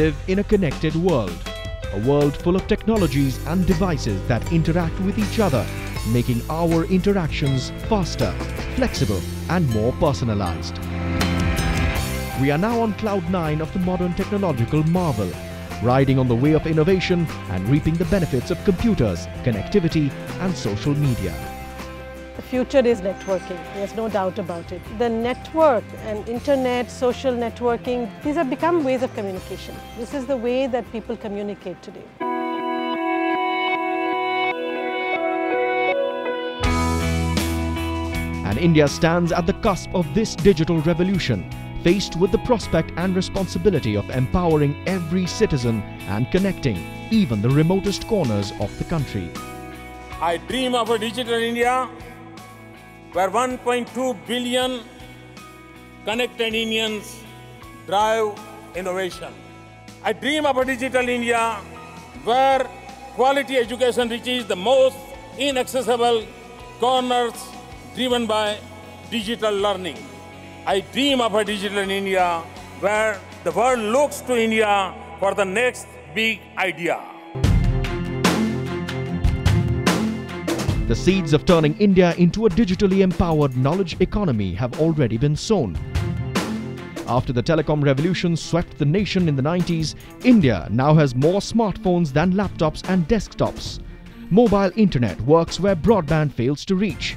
live in a connected world. A world full of technologies and devices that interact with each other, making our interactions faster, flexible and more personalized. We are now on cloud nine of the modern technological marvel, riding on the way of innovation and reaping the benefits of computers, connectivity and social media. The future is networking, there's no doubt about it. The network and internet, social networking, these have become ways of communication. This is the way that people communicate today. And India stands at the cusp of this digital revolution, faced with the prospect and responsibility of empowering every citizen and connecting even the remotest corners of the country. I dream of a digital India where 1.2 billion connected Indians drive innovation. I dream of a digital India where quality education reaches the most inaccessible corners driven by digital learning. I dream of a digital India where the world looks to India for the next big idea. The seeds of turning India into a digitally empowered knowledge economy have already been sown. After the telecom revolution swept the nation in the 90s, India now has more smartphones than laptops and desktops. Mobile internet works where broadband fails to reach.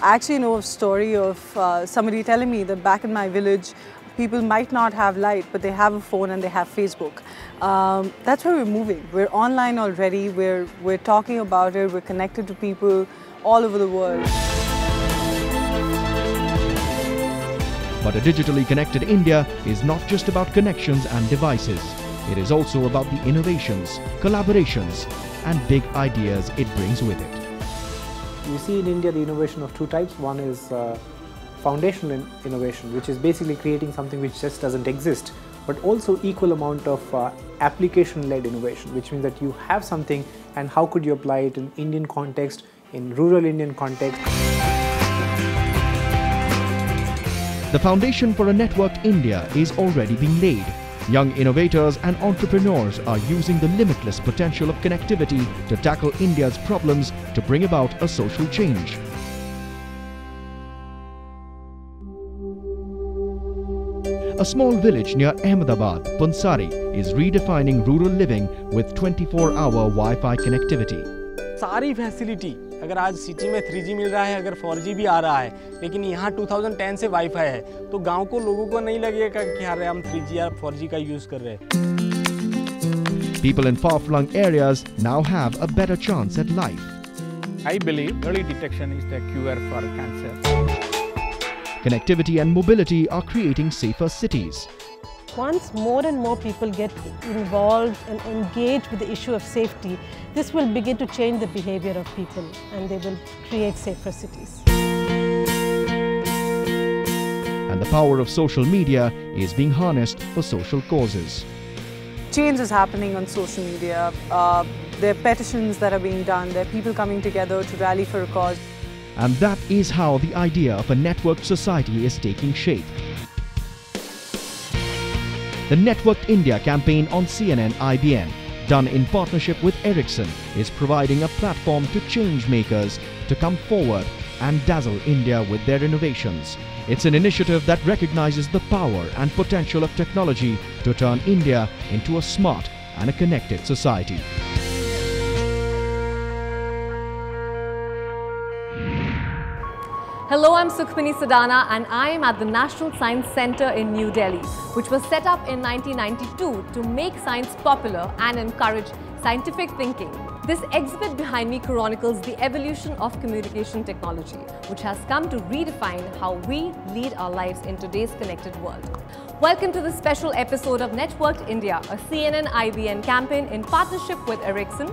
I actually know a story of uh, somebody telling me that back in my village, people might not have light, but they have a phone and they have Facebook. Um, that's where we're moving. We're online already. We're, we're talking about it. We're connected to people all over the world. But a digitally connected India is not just about connections and devices. It is also about the innovations, collaborations and big ideas it brings with it. We see in India the innovation of two types. One is uh, foundational innovation, which is basically creating something which just doesn't exist, but also equal amount of uh, application-led innovation, which means that you have something and how could you apply it in Indian context, in rural Indian context. The foundation for a networked India is already being laid Young innovators and entrepreneurs are using the limitless potential of connectivity to tackle India's problems to bring about a social change. A small village near Ahmedabad, Punsari, is redefining rural living with 24-hour Wi-Fi connectivity. सारी facility अगर आज city में 3G मिल रहा है अगर 4G भी आ रहा है लेकिन यहाँ 2010 से वाईफाई है तो गांव को लोगों को नहीं लगेगा कि अरे हम 3G या 4G का यूज कर रहे हैं People in far-flung areas now have a better chance at life. I believe early detection is the cure for cancer. Connectivity and mobility are creating safer cities. Once more and more people get involved and engaged with the issue of safety, this will begin to change the behavior of people and they will create safer cities. And the power of social media is being harnessed for social causes. Change is happening on social media. Uh, there are petitions that are being done. There are people coming together to rally for a cause. And that is how the idea of a networked society is taking shape. The Networked India campaign on CNN IBN, done in partnership with Ericsson, is providing a platform to change makers to come forward and dazzle India with their innovations. It's an initiative that recognizes the power and potential of technology to turn India into a smart and a connected society. Hello, I'm Sukhmani Sadana and I am at the National Science Centre in New Delhi, which was set up in 1992 to make science popular and encourage scientific thinking. This exhibit behind me chronicles the evolution of communication technology, which has come to redefine how we lead our lives in today's connected world. Welcome to the special episode of Networked India, a CNN IBN campaign in partnership with Ericsson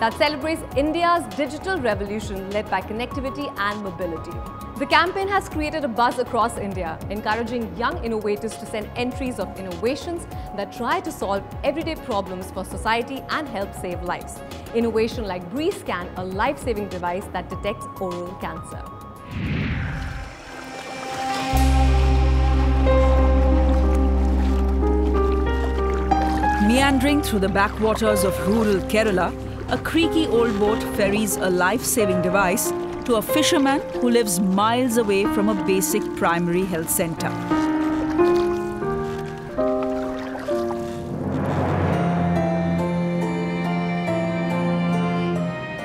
that celebrates India's digital revolution led by connectivity and mobility. The campaign has created a buzz across India, encouraging young innovators to send entries of innovations that try to solve everyday problems for society and help save lives. Innovation like BreezeScan, a life-saving device that detects oral cancer. Meandering through the backwaters of rural Kerala, a creaky old boat ferries a life saving device to a fisherman who lives miles away from a basic primary health center.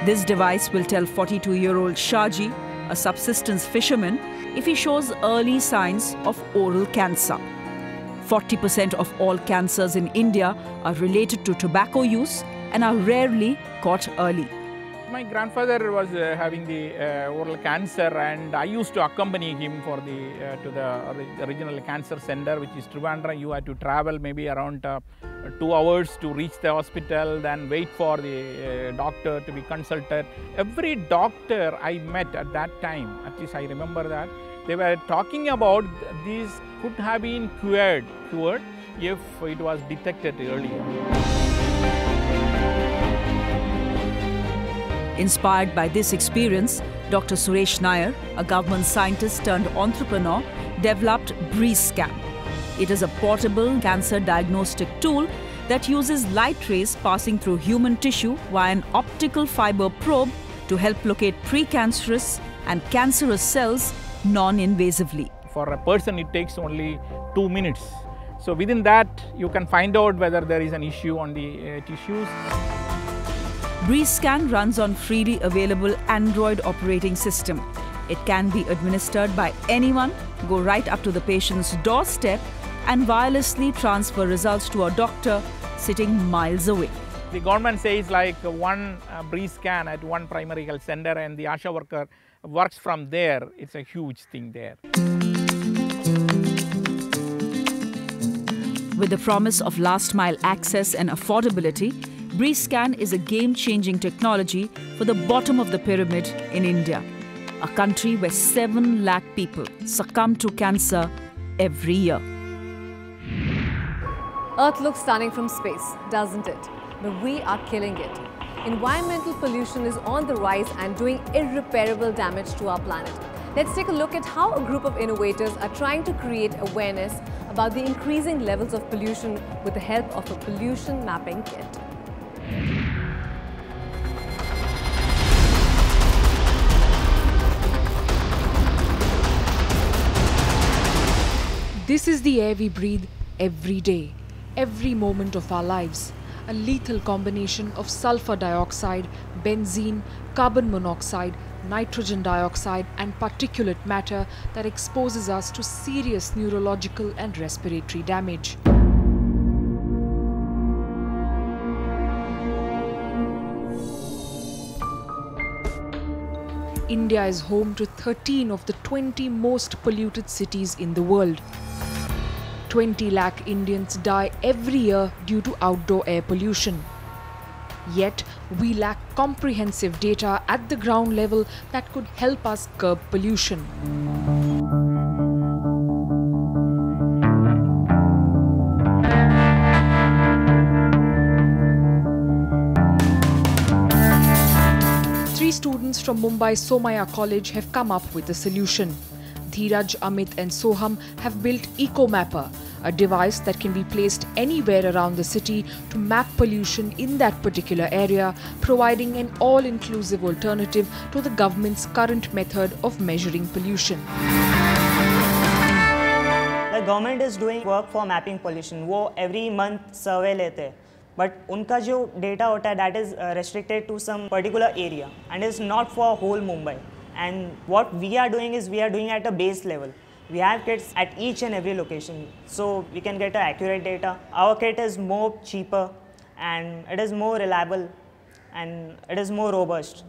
This device will tell 42 year old Shaji, a subsistence fisherman, if he shows early signs of oral cancer. 40% of all cancers in India are related to tobacco use and are rarely caught early. My grandfather was uh, having the uh, oral cancer, and I used to accompany him for the uh, to the regional cancer center, which is Trivandrum. You had to travel maybe around uh, two hours to reach the hospital, then wait for the uh, doctor to be consulted. Every doctor I met at that time, at least I remember that, they were talking about these could have been cured, cured if it was detected earlier. Inspired by this experience, Dr. Suresh Nair, a government scientist turned entrepreneur, developed BreezeScan. It is a portable cancer diagnostic tool that uses light rays passing through human tissue via an optical fiber probe to help locate precancerous and cancerous cells non-invasively. For a person, it takes only two minutes. So within that, you can find out whether there is an issue on the uh, tissues. BreezeScan runs on freely available Android operating system. It can be administered by anyone, go right up to the patient's doorstep, and wirelessly transfer results to a doctor sitting miles away. The government says like one uh, BreezeScan at one primary health center and the ASHA worker works from there. It's a huge thing there. With the promise of last mile access and affordability, BreezeScan is a game-changing technology for the bottom of the pyramid in India, a country where 7 lakh people succumb to cancer every year. Earth looks stunning from space, doesn't it? But we are killing it. Environmental pollution is on the rise and doing irreparable damage to our planet. Let's take a look at how a group of innovators are trying to create awareness about the increasing levels of pollution with the help of a pollution mapping kit. This is the air we breathe every day, every moment of our lives. A lethal combination of sulfur dioxide, benzene, carbon monoxide, nitrogen dioxide, and particulate matter that exposes us to serious neurological and respiratory damage. India is home to 13 of the 20 most polluted cities in the world. 20 lakh Indians die every year due to outdoor air pollution. Yet, we lack comprehensive data at the ground level that could help us curb pollution. from Mumbai's Somaiya College have come up with a solution. Dhiraj, Amit and Soham have built EcoMapper, a device that can be placed anywhere around the city to map pollution in that particular area, providing an all-inclusive alternative to the government's current method of measuring pollution. The government is doing work for mapping pollution. वो every month survey लेते but unka jo data hota that is uh, restricted to some particular area and is not for whole Mumbai. And what we are doing is we are doing at a base level. We have kits at each and every location, so we can get accurate data. Our kit is more cheaper and it is more reliable and it is more robust.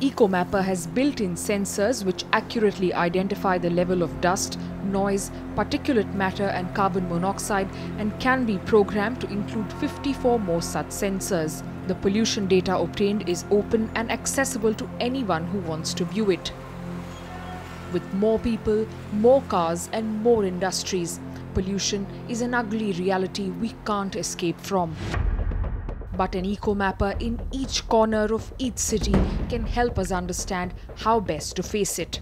EcoMapper has built-in sensors which accurately identify the level of dust, noise, particulate matter and carbon monoxide and can be programmed to include 54 more such sensors. The pollution data obtained is open and accessible to anyone who wants to view it. With more people, more cars and more industries, pollution is an ugly reality we can't escape from. But an eco-mapper in each corner of each city can help us understand how best to face it.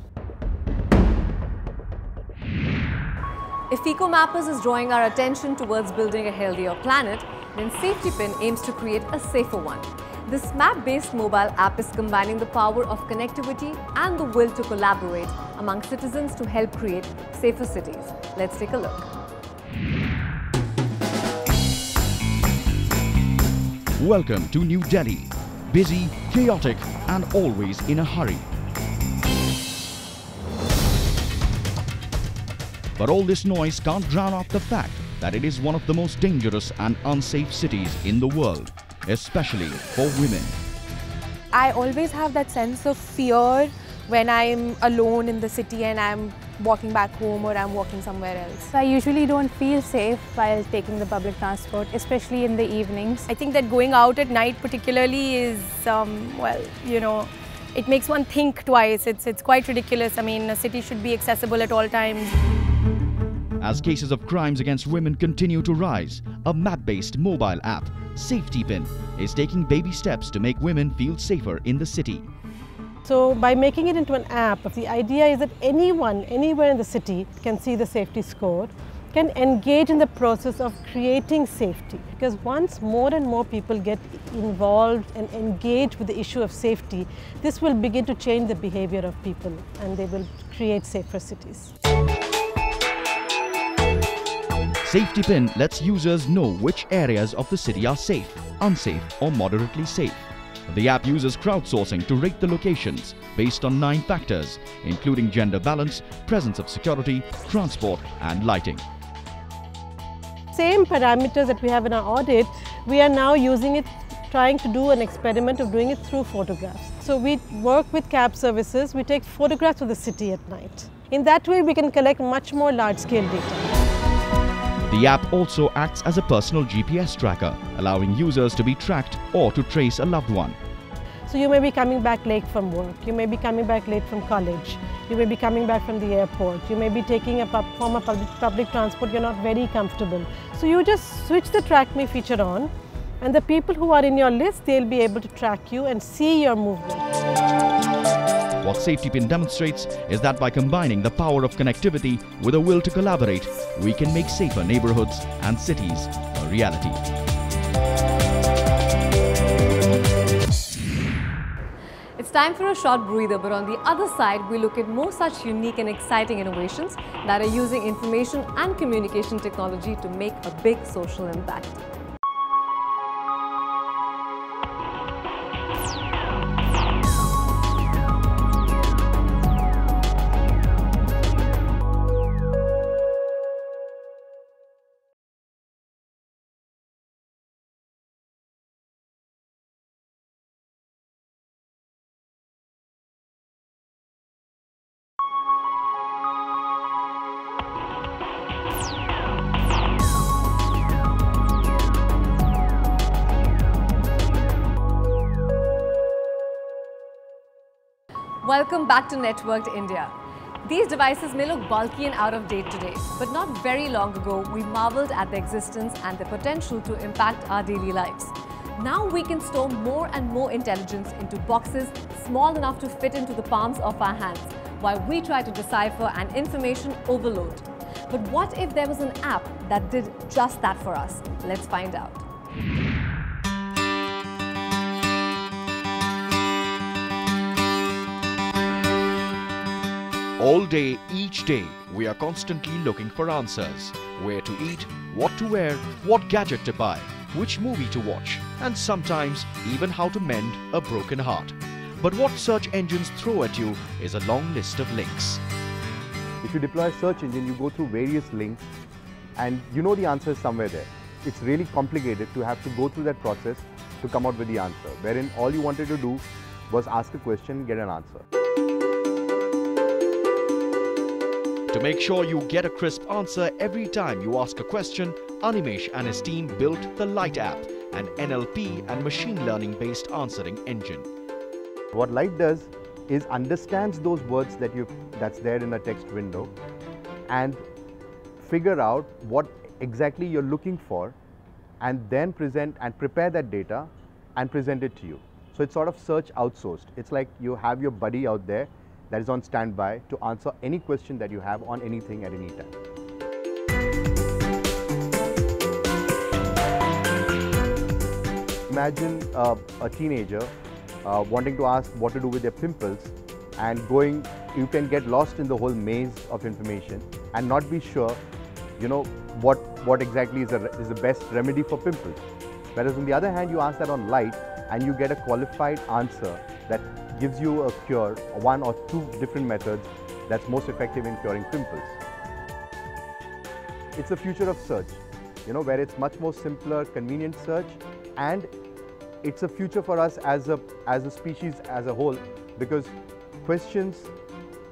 If Eco Mappers is drawing our attention towards building a healthier planet, then Safety Pin aims to create a safer one. This map-based mobile app is combining the power of connectivity and the will to collaborate among citizens to help create safer cities. Let's take a look. Welcome to New Delhi. Busy, chaotic and always in a hurry. But all this noise can't drown out the fact that it is one of the most dangerous and unsafe cities in the world, especially for women. I always have that sense of fear when I'm alone in the city and I'm walking back home or I'm walking somewhere else. I usually don't feel safe while taking the public transport, especially in the evenings. I think that going out at night particularly is, um, well, you know, it makes one think twice. It's, it's quite ridiculous. I mean, a city should be accessible at all times. As cases of crimes against women continue to rise, a map-based mobile app, SafetyPin, is taking baby steps to make women feel safer in the city. So by making it into an app, the idea is that anyone, anywhere in the city can see the safety score, can engage in the process of creating safety. Because once more and more people get involved and engage with the issue of safety, this will begin to change the behavior of people and they will create safer cities. SafetyPin lets users know which areas of the city are safe, unsafe or moderately safe. The app uses crowdsourcing to rate the locations based on nine factors, including gender balance, presence of security, transport and lighting. Same parameters that we have in our audit, we are now using it, trying to do an experiment of doing it through photographs. So we work with cab services, we take photographs of the city at night. In that way, we can collect much more large-scale data. The app also acts as a personal GPS tracker, allowing users to be tracked or to trace a loved one. So you may be coming back late from work, you may be coming back late from college, you may be coming back from the airport, you may be taking a form of public, public transport, you're not very comfortable. So you just switch the Track Me feature on and the people who are in your list, they'll be able to track you and see your movement. What SafetyPin demonstrates is that by combining the power of connectivity with a will to collaborate, we can make safer neighborhoods and cities a reality. It's time for a short breather, but on the other side, we look at more such unique and exciting innovations that are using information and communication technology to make a big social impact. Welcome back to Networked India. These devices may look bulky and out of date today, but not very long ago, we marveled at their existence and their potential to impact our daily lives. Now we can store more and more intelligence into boxes small enough to fit into the palms of our hands, while we try to decipher an information overload. But what if there was an app that did just that for us? Let's find out. All day, each day, we are constantly looking for answers. Where to eat, what to wear, what gadget to buy, which movie to watch, and sometimes even how to mend a broken heart. But what search engines throw at you is a long list of links. If you deploy a search engine, you go through various links and you know the answer is somewhere there. It's really complicated to have to go through that process to come out with the answer, wherein all you wanted to do was ask a question, get an answer. To make sure you get a crisp answer every time you ask a question, Animesh and his team built the Light app, an NLP and machine learning based answering engine. What Light does is understands those words that you that's there in the text window and figure out what exactly you're looking for and then present and prepare that data and present it to you. So it's sort of search outsourced. It's like you have your buddy out there that is on standby to answer any question that you have on anything at any time. Imagine uh, a teenager uh, wanting to ask what to do with their pimples and going, you can get lost in the whole maze of information and not be sure, you know, what, what exactly is the, is the best remedy for pimples. Whereas on the other hand, you ask that on light and you get a qualified answer that gives you a cure, one or two different methods that's most effective in curing pimples. It's a future of search, you know, where it's much more simpler, convenient search and it's a future for us as a, as a species as a whole because questions,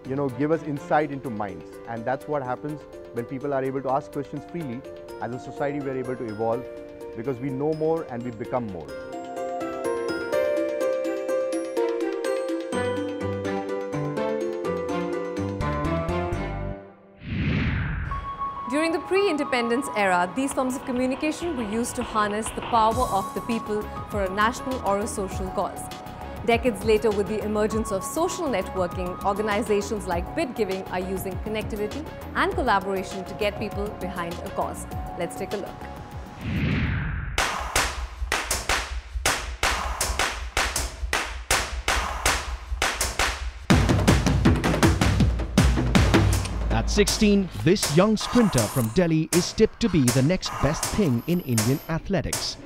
you know, give us insight into minds and that's what happens when people are able to ask questions freely. As a society, we are able to evolve because we know more and we become more. Pre-independence era, these forms of communication were used to harness the power of the people for a national or a social cause. Decades later, with the emergence of social networking, organizations like BitGiving are using connectivity and collaboration to get people behind a cause. Let's take a look. At 16, this young sprinter from Delhi is tipped to be the next best thing in Indian athletics.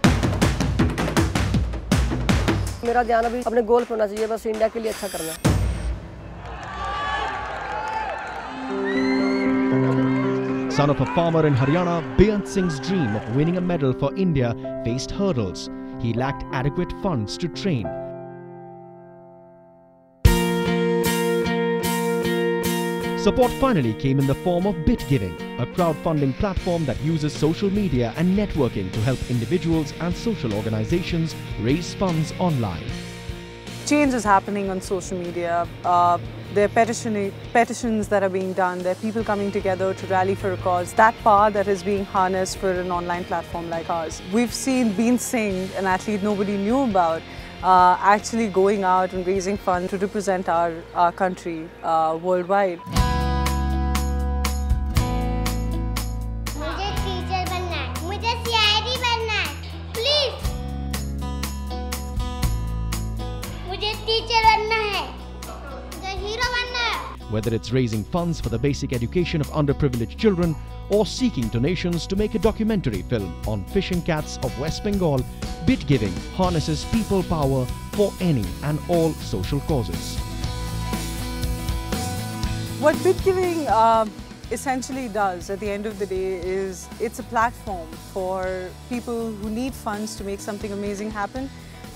मेरा ध्यान अभी अपने गोल पे होना चाहिए बस India के लिए अच्छा करना है Son of a farmer in Haryana, Beyant Singh's dream of winning a medal for India faced hurdles. He lacked adequate funds to train. Support finally came in the form of BitGiving, a crowdfunding platform that uses social media and networking to help individuals and social organizations raise funds online. Change is happening on social media. Uh, there are petition, petitions that are being done. There are people coming together to rally for a cause. That power that is being harnessed for an online platform like ours. We've seen Bean Singh, an athlete nobody knew about, uh, actually going out and raising funds to represent our, our country uh, worldwide. Whether it's raising funds for the basic education of underprivileged children or seeking donations to make a documentary film on fishing cats of West Bengal, BitGiving harnesses people power for any and all social causes. What BitGiving uh, essentially does at the end of the day is it's a platform for people who need funds to make something amazing happen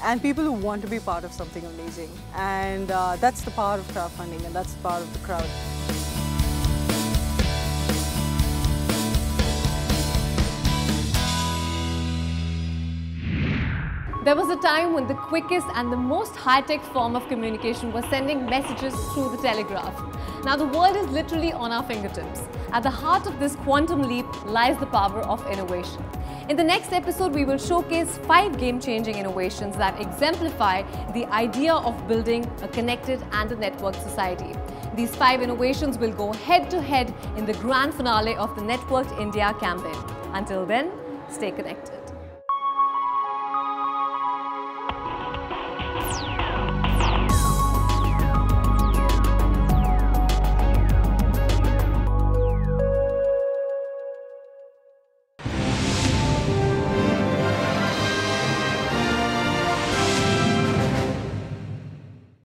and people who want to be part of something amazing. And uh, that's the power of crowdfunding and that's the power of the crowd. There was a time when the quickest and the most high-tech form of communication was sending messages through the telegraph. Now the world is literally on our fingertips. At the heart of this quantum leap lies the power of innovation. In the next episode, we will showcase five game-changing innovations that exemplify the idea of building a connected and a networked society. These five innovations will go head-to-head in the grand finale of the Networked India campaign. Until then, stay connected.